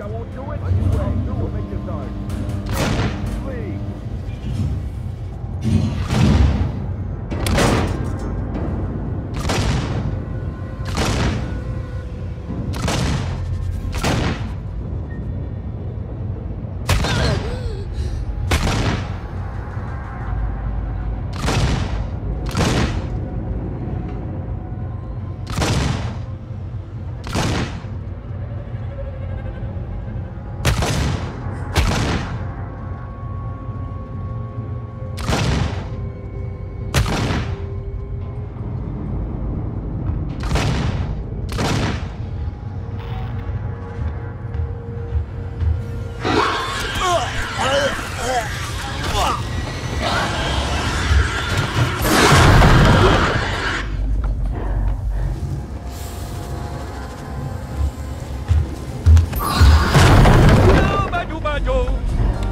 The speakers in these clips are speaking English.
I won't do it. Anyway, do it. Make your start. Please.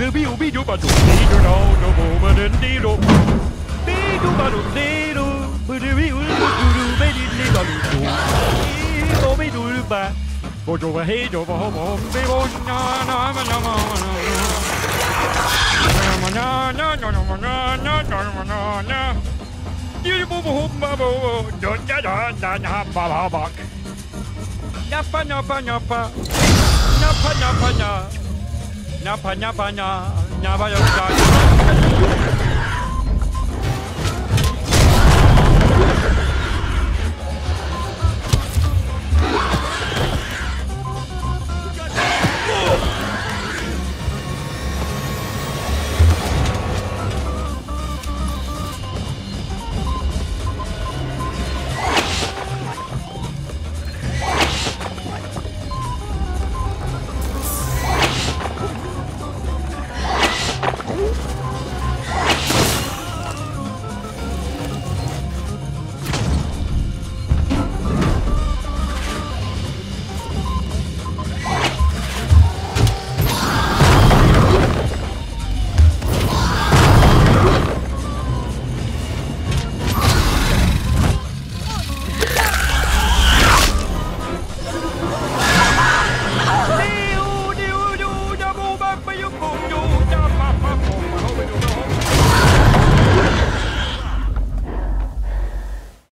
do da do do bi bi do ba do di do do do bo ba do di do bi do ba do di do bu do bi u do do be di di ba do do di do bi do ba bo do ba hey do ba ho bo bi bo na na ma na ma na na na na na na na na na na na Di bo bo ba bo do da da da na ba ba ba Napa napa napa Napa napa na Napa nyapa nyapa nyapa nyapa nyapa Woo!